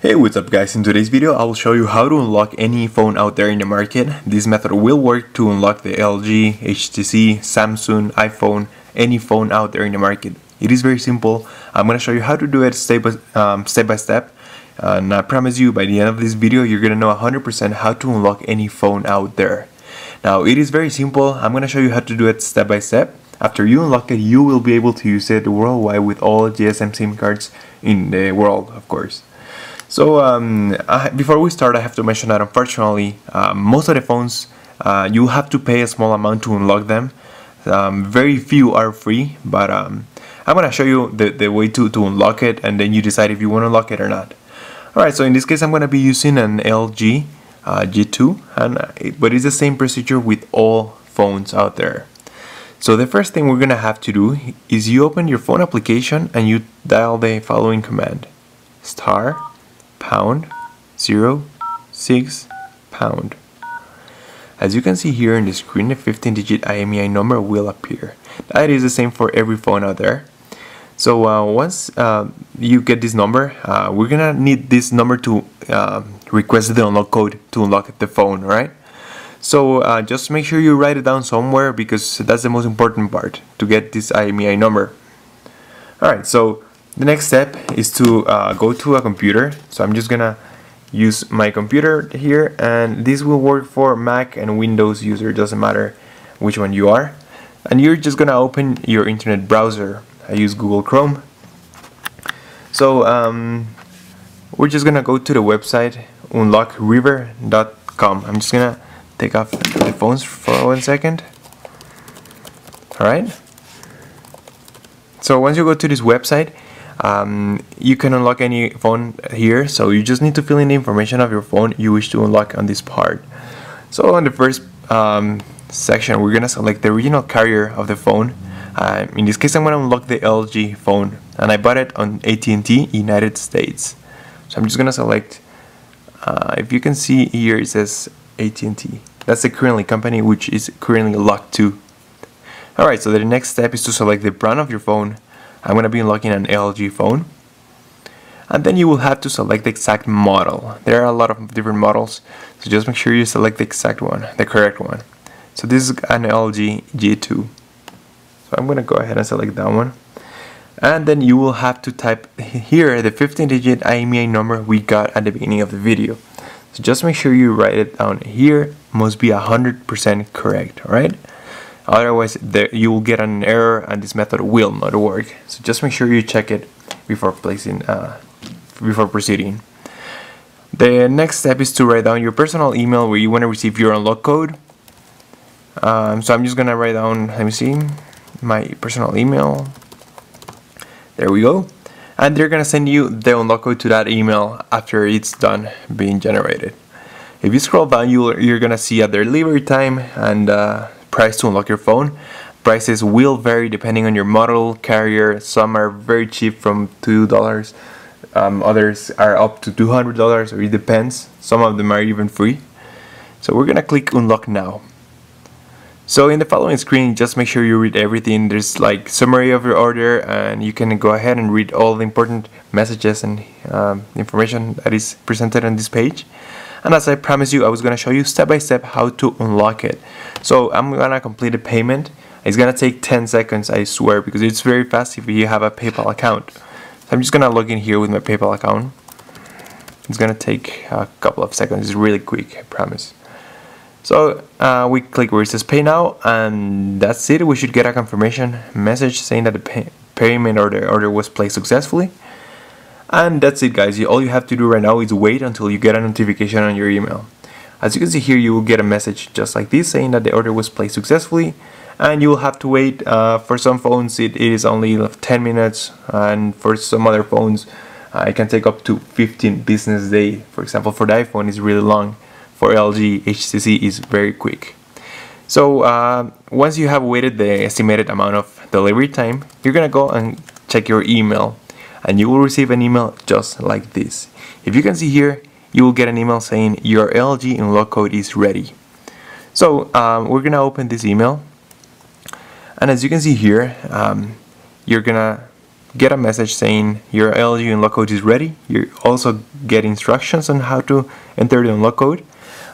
Hey what's up guys, in today's video I will show you how to unlock any phone out there in the market. This method will work to unlock the LG, HTC, Samsung, iPhone, any phone out there in the market. It is very simple. I'm going to show you how to do it step by, um, step, by step. and I promise you by the end of this video you're going to know 100% how to unlock any phone out there. Now it is very simple. I'm going to show you how to do it step by step. After you unlock it you will be able to use it worldwide with all GSM SIM cards in the world of course. So um, I, before we start, I have to mention that unfortunately, uh, most of the phones uh, you have to pay a small amount to unlock them. Um, very few are free, but um, I'm gonna show you the, the way to, to unlock it, and then you decide if you want to unlock it or not. Alright, so in this case, I'm gonna be using an LG uh, G2, and it, but it's the same procedure with all phones out there. So the first thing we're gonna have to do is you open your phone application and you dial the following command: star pound, zero, six, pound. As you can see here in the screen, the 15-digit IMEI number will appear. That is the same for every phone out there. So uh, once uh, you get this number, uh, we're gonna need this number to uh, request the unlock code to unlock the phone, right? So uh, just make sure you write it down somewhere because that's the most important part to get this IMEI number. Alright, so the next step is to uh, go to a computer. So I'm just gonna use my computer here and this will work for Mac and Windows user, doesn't matter which one you are. And you're just gonna open your internet browser. I use Google Chrome. So um, we're just gonna go to the website unlockriver.com. I'm just gonna take off the phones for one second. Alright. So once you go to this website, um, you can unlock any phone here, so you just need to fill in the information of your phone you wish to unlock on this part. So on the first um, section, we're gonna select the original carrier of the phone. Uh, in this case, I'm gonna unlock the LG phone, and I bought it on AT&T United States. So I'm just gonna select. Uh, if you can see here, it says AT&T. That's the currently company which is currently locked to. Alright, so the next step is to select the brand of your phone I'm going to be unlocking an LG phone. And then you will have to select the exact model. There are a lot of different models, so just make sure you select the exact one, the correct one. So this is an LG G2. So I'm going to go ahead and select that one. And then you will have to type here the 15 digit IMEI number we got at the beginning of the video. So just make sure you write it down here, must be 100% correct, alright? Otherwise, there, you will get an error and this method will not work. So just make sure you check it before placing, uh, before proceeding. The next step is to write down your personal email where you want to receive your unlock code. Um, so I'm just gonna write down, let me see, my personal email. There we go. And they're gonna send you the unlock code to that email after it's done being generated. If you scroll down, you you're gonna see a delivery time and uh, price to unlock your phone. Prices will vary depending on your model, carrier. Some are very cheap from $2. Um, others are up to $200 or it depends. Some of them are even free. So we're gonna click unlock now. So in the following screen, just make sure you read everything. There's like summary of your order and you can go ahead and read all the important messages and um, information that is presented on this page and as I promised you I was gonna show you step by step how to unlock it so I'm gonna complete the payment. It's gonna take 10 seconds I swear because it's very fast if you have a PayPal account. So I'm just gonna log in here with my PayPal account. It's gonna take a couple of seconds. It's really quick I promise. So uh, we click where it says pay now and that's it. We should get a confirmation message saying that the pay payment or the order was placed successfully. And that's it guys, all you have to do right now is wait until you get a notification on your email. As you can see here, you will get a message just like this saying that the order was placed successfully and you will have to wait. Uh, for some phones it, is only 10 minutes and for some other phones uh, it can take up to 15 business day. For example, for the iPhone is really long. For LG, HTC is very quick. So uh, once you have waited the estimated amount of delivery time, you're gonna go and check your email and you will receive an email just like this. If you can see here, you will get an email saying your LG in unlock code is ready. So um, we're gonna open this email and as you can see here, um, you're gonna get a message saying your LG in unlock code is ready. You also get instructions on how to enter the unlock code,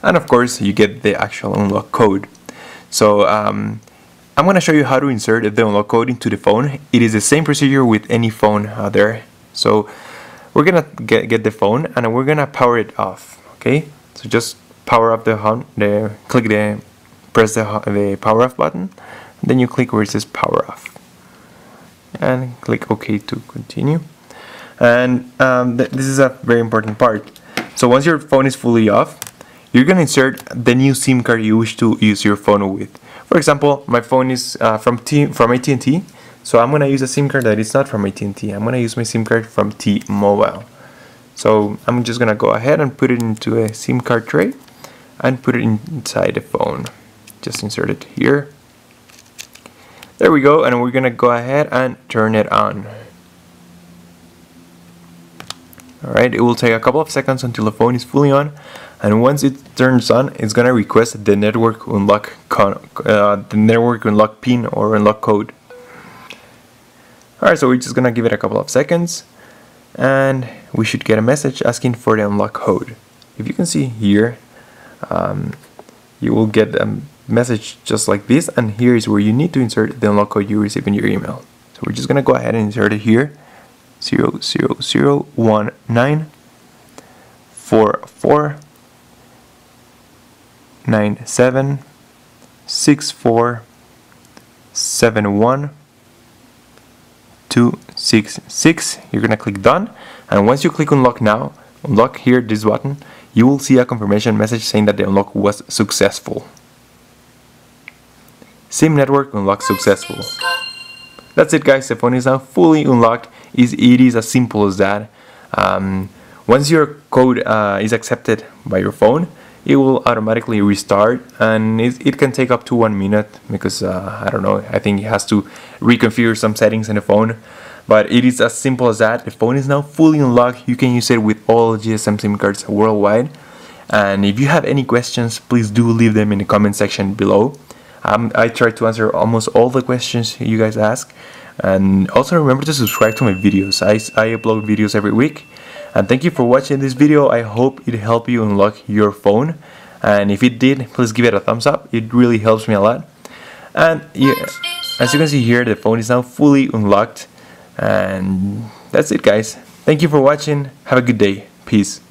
and of course you get the actual unlock code. So um, I'm gonna show you how to insert the unlock code into the phone. It is the same procedure with any phone out there. So we're gonna get, get the phone and we're gonna power it off. Okay, so just power up the the click the press the, the power off button, then you click where it says power off and click OK to continue. And um, th this is a very important part. So once your phone is fully off, you're gonna insert the new SIM card you wish to use your phone with. For example, my phone is uh, from T from AT&T, so I'm gonna use a SIM card that is not from AT&T. I'm gonna use my SIM card from T-Mobile. So I'm just gonna go ahead and put it into a SIM card tray and put it inside the phone. Just insert it here there we go, and we're gonna go ahead and turn it on. Alright, it will take a couple of seconds until the phone is fully on, and once it turns on, it's gonna request the network unlock uh, the network unlock pin or unlock code. Alright, so we're just gonna give it a couple of seconds, and we should get a message asking for the unlock code. If you can see here, um, you will get a message just like this. And here is where you need to insert the unlock code you receive in your email. So we're just gonna go ahead and insert it here. 0, 0, 0 1 9 4 4 9 7 6 4 7 1 2 6 6 you're gonna click done and once you click unlock now unlock here this button you will see a confirmation message saying that the unlock was successful SIM network unlocked successful. That's it guys, the phone is now fully unlocked. It is as simple as that. Um, once your code uh, is accepted by your phone, it will automatically restart and it, it can take up to one minute because uh, I don't know, I think it has to reconfigure some settings in the phone. But it is as simple as that. The phone is now fully unlocked. You can use it with all GSM SIM cards worldwide. And if you have any questions, please do leave them in the comment section below. Um, I try to answer almost all the questions you guys ask. And also remember to subscribe to my videos. I, I upload videos every week. And thank you for watching this video. I hope it helped you unlock your phone. And if it did, please give it a thumbs up. It really helps me a lot. And yeah, as you can see here, the phone is now fully unlocked. And that's it guys. Thank you for watching. Have a good day. Peace.